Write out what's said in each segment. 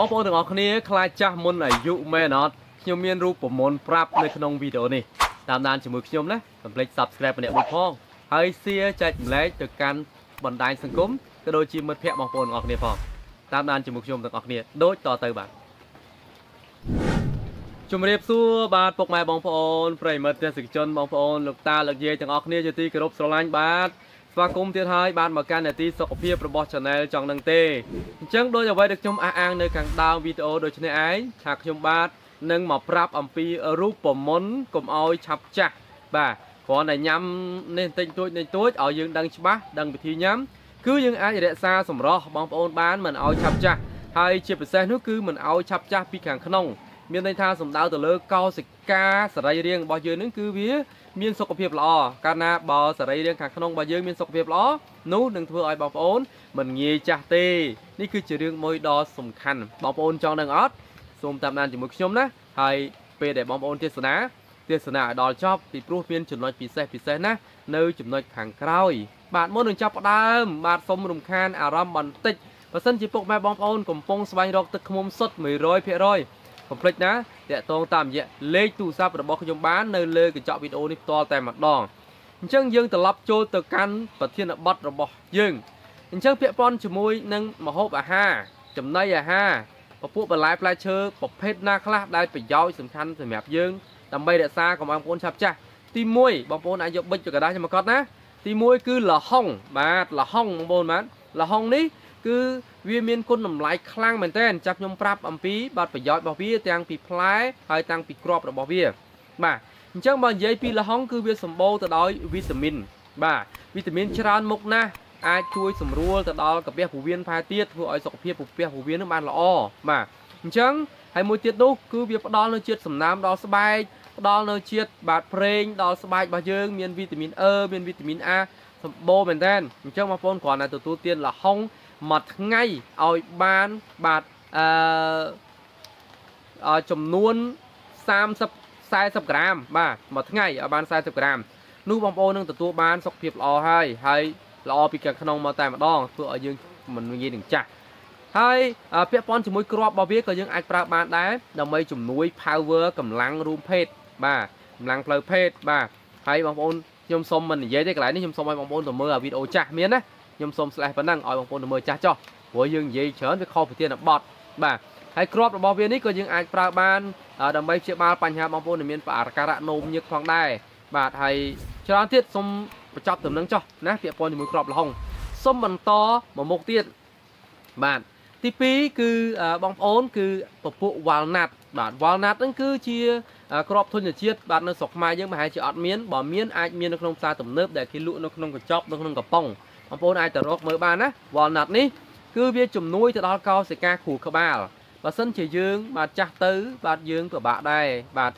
បងប្អូនទាំងអស់គ្នាខ្លាចចាស់មុនអាយុមែនអត់ខ្ញុំមានរូបមន្តប្រាប់នៅក្នុងវីដេអូនេះតាមដានជាមួយខ្ញុំណាកុំភ្លេច Subscribe ម្នាក់មួយផងហើយ Share ចែកម្លែកទៅកាន់បណ្ដាញសង្គមក៏ដូចជាមិត្តភ័ក្តិបងប្អូនទាំងអស់គ្នាផងតាមដានជាមួយខ្ញុំទាំងអស់គ្នាដូចតទៅបាទជំរាបសួរបាទពុកម៉ែបងប្អូនប្រិយមិត្តទេសនិកជនបងប្អូនលោកតាលោកយាយទាំងអស់គ្នាជាទីគោរពស្រឡាញ់បាទ ស្វាគមន៍ទៀតហើយបានមកកាន់នាទីសុខភាពរបស់ Channel ចង់នឹងទេអញ្ចឹងដោយអ្វីដែលខ្ញុំអះអាងនៅខាងដើមវីដេអូដូចនេះឯងថាខ្ញុំបាទនឹងមកប្រាប់អំពីរូបមន្តកុំឲ្យឆាប់ចាស់បាទគ្រាន់តែញ៉ាំនេះបន្តិចតួចបន្តិចតួចឲ្យយើងដឹងច្បាស់ដឹងវិធីញ៉ាំគឺយើងអាចរក្សាសម្រស់បងប្អូនបានមិនឲ្យឆាប់ចាស់ហើយជាពិសេសនោះគឺមិនឲ្យឆាប់ចាស់ពីខាងក្នុង មានន័យថាសំដៅទៅលើកោសិកាសរីរាង្គរបស់យើងនឹងគឺវា មានសុខភាពល្អកាលណាបើសរីរាង្គខាងក្នុងរបស់យើងមានសុខភាពល្អនោះនឹងធ្វើឲ្យបងប្អូនមិនងាយចាស់ទេនេះគឺជារឿងមួយដ៏សំខាន់បងប្អូនចង់ដឹងអត់សូមតាមដានជាមួយខ្ញុំណាហើយពេលដែលបងប្អូនទេសនាទេសនាឲ្យដល់ចប់ពីព្រោះមានចំណុចពិសេសពិសេសណានៅចំណុចខាងក្រោយ បាទមុននឹងចាប់ផ្ដើមបាទសូមរំខានអារម្មណ៍បន្តិចបើសិនជាពុកម៉ែបងប្អូនកំពុងស្វែងរកទឹកឃ្មុំសុទ្ធ100% កុំភ្លេចណាតាក់ទងតាមរយៈលេខទូរស័ព្ទរបស់ខ្ញុំបាននៅលើកញ្ចក់វីដេអូនេះផ្ទាល់តែម្ដងអញ្ចឹងយើងត្រឡប់ចូលទៅកាន់ប្រធានបទរបស់យើងអញ្ចឹងពាក់ព័ន្ធជាមួយនឹងម្ហូបអាហារចំណីអាហារពពួកបន្លែផ្លែឈើប្រភេទណាខ្លះដែលប្រយោជន៍សំខាន់សម្រាប់យើងដើម្បីរក្សាកុំឲ្យបងប្អូនឆាប់ចាស់ទី1បងប្អូនអាចយកប៊ិចទៅกระดาษខ្ញុំមកកត់ណាទី1គឺលហុងបាទលហុងបងប្អូនបាទលហុងនេះគឺ វាមានគុណតម្លៃខ្លាំងមែនទែនចាប់ខ្ញុំប្រាប់អំពីបាទប្រយោជន៍របស់វាទាំងពីផ្លែហើយទាំងពីគ្រាប់របស់វា បាទអញ្ចឹងបើនិយាយពីលហុងគឺវាសម្បូរទៅដោយវីតាមីនបាទវីតាមីនច្រើនមុខណាស់អាចជួយសម្រួលទៅដល់កាពះពោះវៀនផែទៀតធ្វើឲ្យសុខភាពកាពះពោះវៀននឹងបានល្អបាទអញ្ចឹងហើយមួយទៀតនោះគឺវាផ្ដល់នូវជាតិសំណើមដល់ស្បែកផ្ដល់នូវជាតិបាទប្រេងដល់ស្បែករបស់យើងមានវីតាមីន E មានវីតាមីន A សម្បូរមែនតើអញ្ចឹងបងប្អូនគ្រាន់តែទទួលទានលហុង មួយថ្ងៃឲ្យបានបាទអឺចំនួន30 40ក្រាម បាទមួយថ្ងៃឲ្យបាន40ក្រាមនោះបងប្អូននឹងទទួលបានសុខភាពល្អហើយហើយល្អពីខាងក្នុងមកតែម្ដងធ្វើឲ្យយើងមិនងាយនឹងចាស់ហើយពាក់ព័ន្ធជាមួយគ្រាប់របស់វាក៏យើងអាចប្រើបានដែរដើម្បីជំនួយ power កម្លាំងរួមភេទបាទកម្លាំងផ្លូវភេទបាទហើយបងប្អូនខ្ញុំសុំមិននិយាយទេកន្លែងនេះខ្ញុំសុំឲ្យបងប្អូនទៅមើលអាវីដេអូចាស់មានណា ខ្ញុំសូមស្លេះប៉ុណ្ណឹងឲ្យបងប្អូនទៅមើលចាស់ចោះព្រោះយើងនិយាយច្រើនវាខុសពីទានបត់បាទហើយក្របរបស់វានេះក៏យើងអាចប្រើបានដើម្បីព្យាបាលបញ្ហាបងប្អូនដែលមានអាការៈនោមញឹកផងដែរបាទហើយច្រើនទៀតសូមបញ្ចប់ដំណឹងចោះណាពាក់ព័ន្ធជាមួយក្របលហុងសូមបន្តមកមុខទៀតបាទទី2គឺបងប្អូនគឺពពួក walnut បាទ walnut ហ្នឹងគឺជាក្របធញ្ញជាតិបាទនៅស្រុកខ្មែរយើងប្រហែលជាអត់មានបើមានអាចមាននៅក្នុងផ្សារទំនើបដែលគេលក់នៅក្នុងកញ្ចប់នៅក្នុងកំប៉ុង បងប្អូនអាចទៅរកមើលបានណា walnut នេះគឺវាជំនួយទៅដល់កោសិកាខួរក្បាលបើសិនជាយើងបាទចាស់ទៅ បាទយើងពិបាកដែរបាទ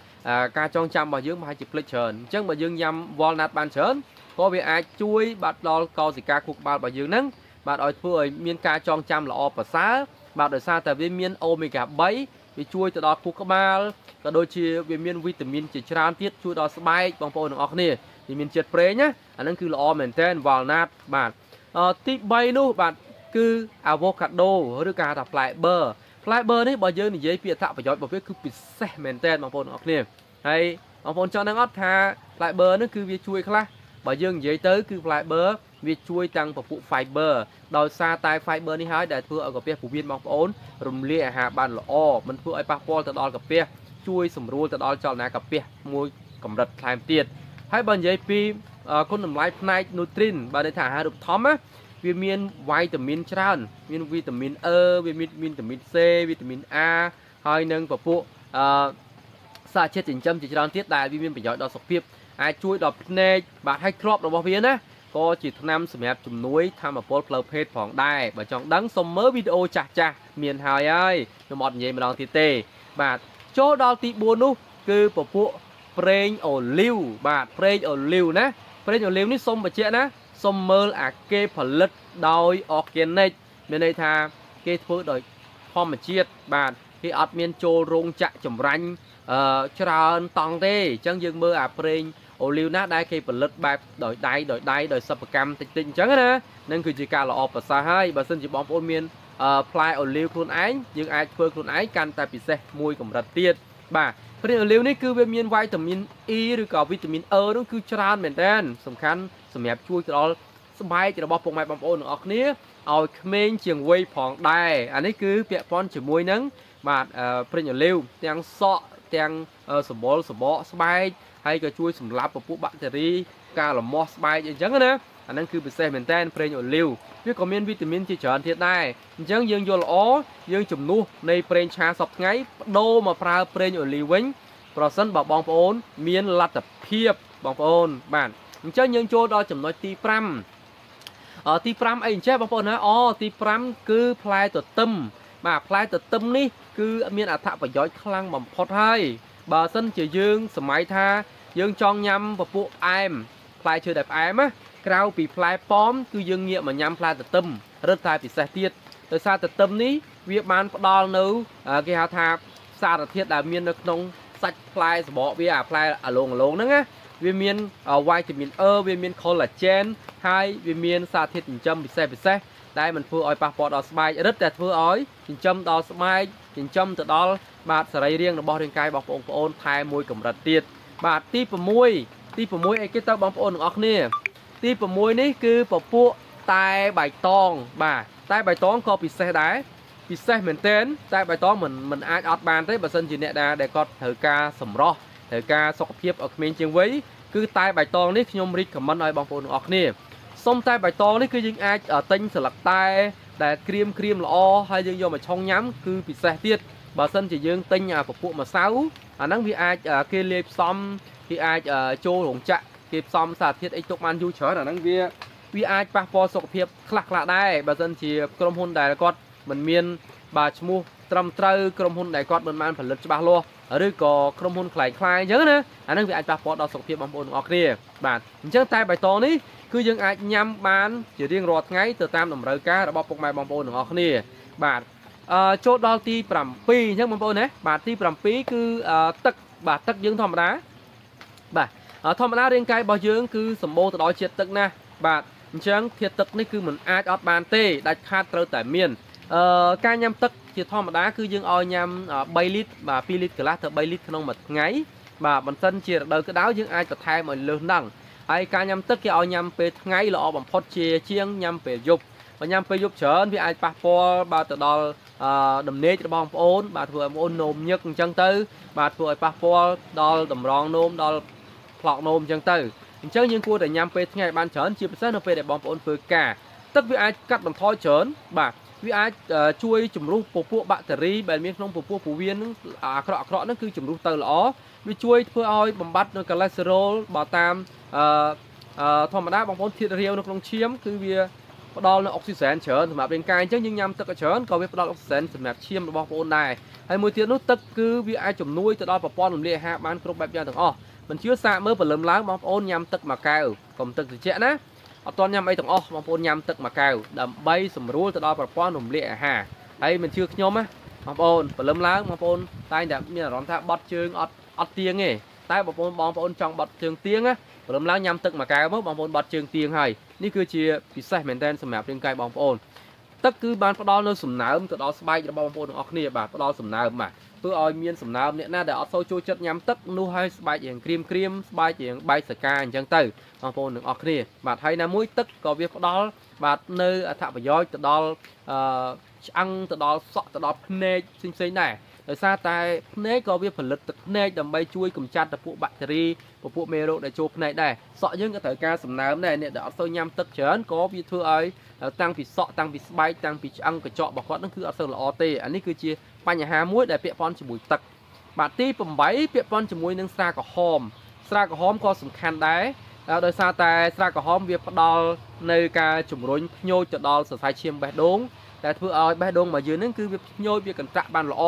ការចងចាំរបស់យើងប្រហែលជាភ្លេចច្រើនអញ្ចឹងបើយើងញ៉ាំ walnut បានច្រើនក៏វាអាចជួយ បាទដល់កោសិកាខួរក្បាលរបស់យើងហ្នឹងបាទឲ្យធ្វើឲ្យមានការចងចាំល្អប្រសើរបាទដោយសារតែវាមានអូមេហ្គា3វាជួយទៅដល់ខួរក្បាលក៏ដូចជាវាមានវីតាមីនជាច្រើនទៀតជួយដល់ស្បែកបងប្អូនទាំងអស់គ្នាវាមានជាតិប្រេងណាអាហ្នឹងគឺល្អមែនតើ walnut បាទ ទី3នោះបាទគឺ avocado ឬក៏ហៅថា fiber fiber នេះបើយើងនិយាយពីអត្ថប្រយោជន៍របស់វាគឺពិសេសមែនតើបងប្អូនអរគ្នាហើយបងប្អូនចង់ដឹងអត់ថា fiber នេះគឺវាជួយខ្លះបើយើងនិយាយទៅគឺ fiber វាជួយទាំងពពួក fiber ដោយសារតែ fiber នេះហើយដែលធ្វើឲ្យកាពះពោះវៀនបងប្អូនរំលាយអាហារបានល្អមិនធ្វើឲ្យប៉ះពាល់ទៅដល់កាពះជួយសម្រួលទៅដល់ចលនាកាពះមួយកម្រិតថែមទៀតហើយបើនិយាយពី គុណតម្លៃផ្នែក nutrient បើន័យថាអាហាររូបធម្មណាវាមានវីតាមីនច្រើន មានវីតាមីន E វាមានវីតាមីន C វីតាមីន A ហើយនឹងពពួកអឺសារជាតិចិញ្ចឹមជាច្រើនទៀតដែលវាមានប្រយោជន៍ដល់សុខភាពអាចជួយដល់ភ្នែកបាទហើយគ្រាប់របស់វាណាក៏ជាថ្នាំសម្រាប់ជំនួយធម្មពលផ្លូវភេទផងដែរបើចង់ដឹងសូមមើលវីដេអូចាស់ចាស់មានហើយហើយខ្ញុំអត់និយាយម្ដងទៀតទេ បាទចូលដល់ទី4នោះ គឺពពួកប្រេងអូលីវបាទប្រេងអូលីវណា ប្រេងអូលីវនេះសូមបញ្ជាក់ណាសូមមើលអាគេផលិតដោយ organic មានន័យថាគេធ្វើដោយធម្មជាតិបាទគេអត់មានចូលរោងចក្រចម្រាញ់អឺច្រើនតង់ទេអញ្ចឹងយើងមើលអាប្រេងអូលីវណាដែលគេផលិតបែបដោយដៃដោយដៃដោយសិប្បកម្មតិចតិចអញ្ចឹងណានឹងគឺជាការល្អប្រសើរហើយបើសិនជាបងប្អូនមានអឺផ្លែអូលីវខ្លួនឯងយើងអាចធ្វើខ្លួនឯងកាន់តែពិសេសមួយកម្រិតទៀតបាទ ប្រេងអូលីវនេះគឺវាមានវីតាមីន E ឬក៏វីតាមីន E នោះគឺច្រើនមែនទែនសំខាន់សម្រាប់ជួយទៅដល់ស្បែករបស់ពុកម៉ែបងប្អូនទាំងអស់គ្នាឲ្យក្មេងជាងវ័យផងដែរអានេះគឺពាក់ព័ន្ធជាមួយនឹងបាទប្រេងអូលីវទាំងសក់ទាំងសម្បុរសម្បកស្បែកហើយក៏ជួយសម្លាប់ពពួកបាក់តេរី ការលមាស់ស្បែកអីចឹងណា អាហ្នឹងគឺពិសេសមែនតើប្រេងអូលីវវាក៏មានវីតាមីនជាច្រើនទៀតដែរអញ្ចឹងយើងយល់ល្អយើងជំនួសនៃប្រេងឆាសពថ្ងៃបដូរមកប្រើប្រេងអូលីវវិញប្រសិនបើបងប្អូន មានលទ្ធភាពបងប្អូន បាទអញ្ចឹងយើងចូលដល់ចំណុចទី5អឺទី5អីអញ្ចេះបងប្អូនណាអូទី5គឺផ្លែទទឹមបាទផ្លែទទឹមនេះ គឺមានអត្ថប្រយោជន៍ខ្លាំងបំផុតហើយបើសិនជាយើងសម័យថាយើងចង់ញ៉ាំពពួកផ្អែមផ្លែឈើដែលផ្អែមណា ក្រៅពីផ្លែប៉ោមគឺយើងងាកមកញ៉ាំផ្លែទទឹមរឹតតែពិសេសទៀតដោយសារទទឹមនេះវាបានផ្ដល់នៅគេហៅថាសារធាតុដែលមាននៅក្នុងសាច់ផ្លែសបកវាអាផ្លែអាឡងអាឡងហ្នឹងណាវាមានវីតាមីន E វាមាន collagen ហើយវាមានសារធាតុចិញ្ចឹមពិសេសពិសេសដែលมันធ្វើឲ្យប៉ះពាល់ដល់ស្បែករឹតតែធ្វើឲ្យចិញ្ចឹមដល់ស្បែកចិញ្ចឹមទៅដល់បាទសរីរាង្គរបស់រាងកាយរបស់បងប្អូនថែមួយកម្រិតទៀតបាទទី6ទី6អីគេទៅបងប្អូនទាំងអស់គ្នា ទី6នេះគឺពពួកតែបៃតងបាទតែបៃតងក៏ពិសេសដែរពិសេសមែនទែនតែបៃតងមិនមិនអាចអត់បានទេបើសិនជាអ្នកដែលគាត់ត្រូវការសម្រស់ត្រូវការសុខភាពឲ្យក្មេងជាងវ័យគឺតែបៃតងនេះខ្ញុំរីកខមមិនឲ្យបងប្អូនទាំងអស់គ្នាសុំតែបៃតងនេះគឺយើងអាចទិញស្លឹកតែដែលក្រៀមក្រៀមល្អហើយយើងយកមកឆុងញ៉ាំគឺពិសេសទៀតបើសិនជាយើងទិញពពួកម្សៅអាហ្នឹងវាអាចគេលាយផ្សំគេអាចចូលរោងចក្រ គេផ្សំសារធាតុអីទុកបានយូរច្រើនអាហ្នឹងវាវាអាចប៉ះពាល់សុខភាពខ្លះខ្លះដែរបើសិនជាក្រុមហ៊ុនដែលគាត់មិនមានបាទឈ្មោះត្រឹមត្រូវក្រុមហ៊ុនដែលគាត់មិនបានផលិតច្បាស់លាស់ឬក៏ក្រុមហ៊ុនខ្លែងខ្លាយអញ្ចឹងណាអាហ្នឹងវាអាចប៉ះពាល់ដល់សុខភាពបងប្អូនទាំងអស់គ្នាបាទអញ្ចឹងតែបៃតងនេះគឺយើងអាចញ៉ាំបានជារៀងរាល់ថ្ងៃទៅតាមតម្រូវការរបស់ពុកម៉ែបងប្អូនទាំងអស់គ្នាបាទអឺចូលដល់ទី7អញ្ចឹងបងប្អូនណាបាទទី7គឺទឹកបាទទឹកយើងធម្មតាបាទ ធម្មតារាងកាយរបស់យើងគឺសម្បូរទៅដោយជាតិទឹកណាស់បាទអញ្ចឹងធាតុទឹកនេះគឺមិនអាចអត់បានទេដាច់ខាតត្រូវតែមានអឺការញ៉ាំទឹកជាធម្មតាគឺយើងឲ្យញ៉ាំ3លីត្របាទ2លីត្រកន្លះទៅ3លីត្រក្នុងមួយថ្ងៃបាទបន្សិនជារដូវក្តៅយើងអាចបន្ថែមឲ្យលើសហ្នឹងហើយការញ៉ាំទឹកគេឲ្យញ៉ាំពេលថ្ងៃល្អបំផុតជាជាងញ៉ាំពេលយប់បើញ៉ាំពេលយប់ច្រើនវាអាចប៉ះពាល់បាទទៅដល់ដំណេករបស់បងប្អូនបាទធ្វើឲ្យបងប្អូននោមញឹកអញ្ចឹងទៅ បាទធ្វើឲ្យប៉ះពាល់ដល់តម្រងនោមដល់ ផ្លោកនោមអញ្ចឹងទៅអញ្ចឹងយើងគួរតែញ៉ាំពេលថ្ងៃបានច្រើនជាពិសេសនៅពេលដែលបងប្អូនធ្វើការទឹកវាអាចកាត់បន្ថយច្រើនបាទវាអាចជួយជំរុះពពួកបាក់តេរីដែលមានក្នុងពពួកពោះវៀននឹងអាក្រក់អាក្រក់ហ្នឹងគឺជំរុះទៅល្អវាជួយធ្វើឲ្យបំបត្តិនៅកូលេស្តេរ៉ុលបើតាមអឺធម្មតាបងប្អូនធាតុរាវនៅក្នុងឈាមគឺវាផ្ដល់នៅអុកស៊ីហ្សែនច្រើនសម្រាប់រាងកាយអញ្ចឹងយើងញ៉ាំទឹកច្រើនក៏វាផ្ដល់អុកស៊ីហ្សែនសម្រាប់ឈាមរបស់បងប្អូនដែរហើយមួយទៀតនោះទឹកគឺវាអាចជំនួយទៅដល់ប្រព័ន្ធរំលាយអាហារបានគ្រប់បែបយ៉ាងទាំងអស់ មិនជឿសាកមើលព្រលឹមឡើងបងប្អូនញ៉ាំទឹកមួយកែវកុំទឹកត្រជាក់ណាអត់ទាន់ញ៉ាំអីទាំងអស់បងប្អូនញ៉ាំទឹកមួយកែវដើម្បីសម្រួលទៅដល់ប្រព័ន្ធរំលាយអាហារហើយមិនជឿខ្ញុំណាបងប្អូនព្រលឹមឡើងបងប្អូនតែងតែមានអារម្មណ៍ថាបត់ជើងអត់អត់ទៀងទេតែបងប្អូនបងប្អូនចង់បត់ជើងទៀងណាព្រមឡើងញ៉ាំទឹកមួយកែវមកបងប្អូនបត់ជើងទៀងហើយនេះគឺជាពិសេសមែនទែនសម្រាប់រាងកាយបងប្អូនទឹកគឺបានផ្ដល់នៅសំណើមទៅដល់ស្បែករបស់បងប្អូនទាំងអស់គ្នាបាទផ្ដល់សំណើមបាទ ធ្វើឲ្យមានសំណើមអ្នកណាដែលអត់សូវចូលចិត្តញ៉ាំទឹកនោះហើយស្បែករៀងក្រៀមក្រៀមស្បែករៀងបែកសកាអញ្ចឹងទៅបងប្អូនទាំងអស់គ្នាបាទហើយណាមួយទឹកក៏វាផ្ដល់បាទនៅអត្ថប្រយោជន៍ទៅដល់អឺឆ្អឹងទៅដល់សក់ទៅដល់ភ្នែកផ្សេងផ្សេងដែរដោយសារតែភ្នែកក៏វាផលិតទឹកភ្នែកដើម្បីជួយកម្ចាត់ទៅពួកបាក់តេរីពពួកមេរោគដែលចូលភ្នែកដែរសក់យើងក៏ត្រូវការសំណើមដែរអ្នកដែលអត់សូវញ៉ាំទឹកច្រើនក៏វាធ្វើឲ្យតាំងពីសក់តាំងពីស្បែកតាំងពីឆ្អឹងកញ្ចក់របស់គាត់នឹងគឺអត់សូវល្អទេអានេះគឺជា បញ្ហាមួយដែលពាក់ព័ន្ធជាមួយទឹកបាទទី8ពាក់ព័ន្ធជាមួយនឹងស្រាក្រហម ស្រាក្រហមក៏សំខាន់ដែរដោយសារតែស្រាក្រហមវាផ្ដល់នៅការជំរុញភ្ញូចទៅដល់សរសៃឈាមបេះដូងដែលធ្វើឲ្យបេះដូងរបស់យើងនឹងគឺវាភ្ញូចវាកន្ត្រាក់បានល្អ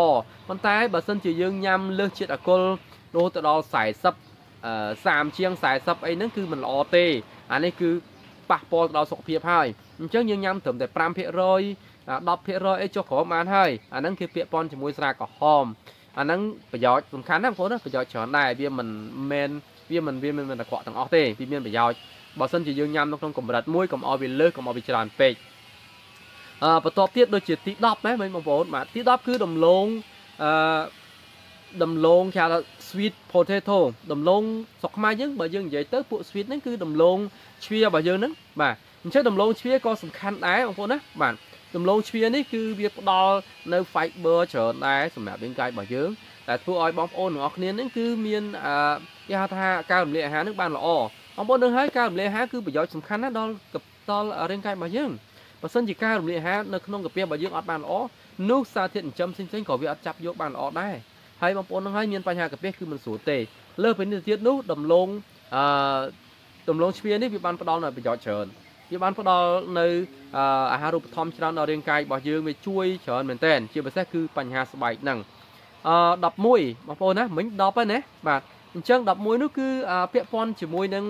ប៉ុន្តែបើសិនជាយើងញ៉ាំលើសជាតិអាល់កុលរហូតទៅដល់40អឺ30ជាង40អីហ្នឹងគឺមិនល្អទេអានេះគឺប៉ះពាល់ទៅដល់សុខភាពហើយអញ្ចឹងយើងញ៉ាំត្រឹមតែ5% 10%អីចុះក្រោមបានហើយអាហ្នឹងគឺពាក់ព័ន្ធជាមួយស្រាក្រហមអាហ្នឹងប្រយោជន៍សំខាន់ណាស់បងប្អូនណាប្រយោជន៍ច្រើនដែរវាមិនមែនវាមិនវាមិនអាក្រក់ទាំងអស់ទេវាមានប្រយោជន៍បើសិនជាយើងញ៉ាំនៅក្នុងកម្រិតមួយកុំឲ្យវាលើសកុំឲ្យវាច្រើនពេកអឺបន្ទាប់ទៀតដូចជាទី10ណាមិញបងប្អូនបាទទី10គឺដំឡូងអឺដំឡូងគេហៅថា sweet potato ដំឡូងស្រុកខ្មែរយើងបើយើងនិយាយទៅពួក sweet ហ្នឹងគឺដំឡូងជ្វារបស់យើងហ្នឹងបាទអញ្ចឹងដំឡូងជ្វាក៏សំខាន់ដែរបងប្អូនណាបាទ ដំឡូងជ្វានេះគឺវាផ្ដល់នៅ fiber ច្រើនដែរសម្រាប់រាងកាយរបស់យើងតែធ្វើឲ្យបងប្អូនទាំងអស់គ្នាហ្នឹងគឺមានអឺគេហៅថាការរំលាយអាហារហ្នឹងបានល្អបងប្អូននឹងហើយការរំលាយអាហារគឺប្រយោជន៍សំខាន់ណាស់ដល់ដល់រាងកាយរបស់យើងបើសិនជាការរំលាយអាហារនៅក្នុងកាពះរបស់យើងអត់បានល្អនោះសារធាតុចិញ្ចឹមផ្សេងៗក៏វាអត់ចាប់យកបានល្អដែរហើយបងប្អូននឹងហើយមានបញ្ហាកាពះគឺមិនស្រួលទេលើពីនេះទៅទៀតនោះដំឡូងអឺដំឡូងជ្វានេះវាបានផ្ដល់នូវប្រយោជន៍ច្រើន វាបានផ្ដល់នៅអាហារូបត្ថម្ភច្រើនដល់រាងកាយរបស់យើងវាជួយច្រើនមែនទែនជាពិសេសគឺបញ្ហាស្បែកហ្នឹងអឺ11បងប្អូនណាមិញ10ហើយណាបាទអញ្ចឹង11នោះគឺពាក់ព័ន្ធជាមួយនឹង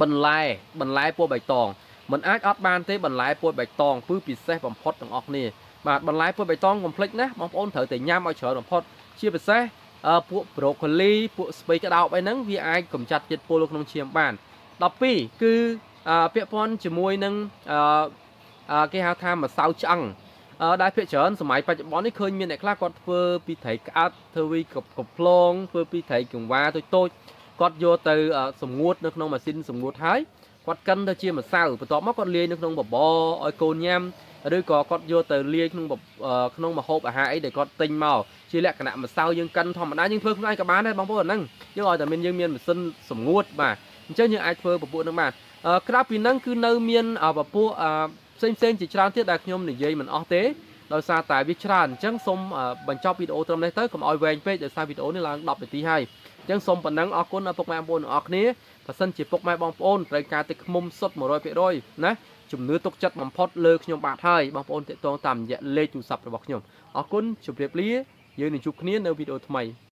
បន្លែបន្លែពណ៌បៃតងมันអាចអត់បានទេបន្លែពណ៌បៃតងគឺពិសេសបំផុតទាំងអស់គ្នាបាទបន្លែពណ៌បៃតងកុំភ្លេចណាបងប្អូនត្រូវតែញ៉ាំឲ្យច្រើនបំផុតជាពិសេសពួកប្រូកូលីពួកស្ពៃក្តោបអីហ្នឹងវាអាចកម្ចាត់ជាតិពុលក្នុងឈាមបាន12គឺ ពាក់ព័ន្ធជាមួយនឹងគេហៅថាម្សៅឆ្អឹងដែលភាគច្រើនសម័យបច្ចុប្បន្ននេះឃើញមានអ្នកខ្លះគាត់ធ្វើពីត្រីក្អាត់ធ្វើវីកំភ្លងធ្វើពីត្រីកង្វាតូចតូចគាត់យកទៅសម្ងួតនៅក្នុងម៉ាស៊ីនសម្ងួតហើយគាត់កិនទៅជាម្សៅបន្ទាប់មកគាត់លាយនៅក្នុងបបរឲ្យកូនញ៉ាំឬក៏គាត់យកទៅលាយក្នុងក្នុងម្ហូបអាហារអីដែលគាត់ទិញមកជាលក្ខណៈម្សៅយើងកិនធម្មតាយើងធ្វើខ្លួនឯងក៏បានដែរបងប្អូនហ្នឹងយើងឲ្យតែមានយើងមានម៉ាស៊ីនសម្ងួតបាទអញ្ចឹងយើងអាចធ្វើពពួកហ្នឹងបាន ក្រៅពីហ្នឹងគឺនៅមានពពួកផ្សេងផ្សេងជាច្រើនទៀតដែលខ្ញុំនិយាយមិនអស់ទេដោយសារតែវាច្រើនអញ្ចឹងសូមបញ្ចប់វីដេអូត្រឹមនេះទៅកុំឲ្យវែងពេកដោយសារវីដេអូនេះឡើង10នាទីហើយអញ្ចឹងសូមប៉ុណ្ណឹងអរគុណដល់ពុកម៉ែបងប្អូនទាំងអស់គ្នាបើសិនជាពុកម៉ែបងប្អូនត្រូវការទឹកឃ្មុំសុទ្ធ100%ណាជំនឿទុកចិត្តបំផុតលើខ្ញុំបាទហើយបងប្អូនតាក់ទងតាមរយៈលេខទូរស័ព្ទរបស់ខ្ញុំអរគុណជម្រាបលាយើងនឹងជួបគ្នានៅវីដេអូថ្មី